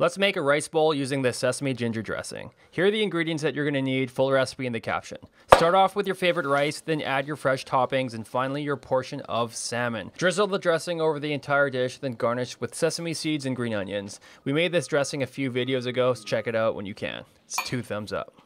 Let's make a rice bowl using the sesame ginger dressing. Here are the ingredients that you're gonna need, full recipe in the caption. Start off with your favorite rice, then add your fresh toppings, and finally your portion of salmon. Drizzle the dressing over the entire dish, then garnish with sesame seeds and green onions. We made this dressing a few videos ago, so check it out when you can. It's two thumbs up.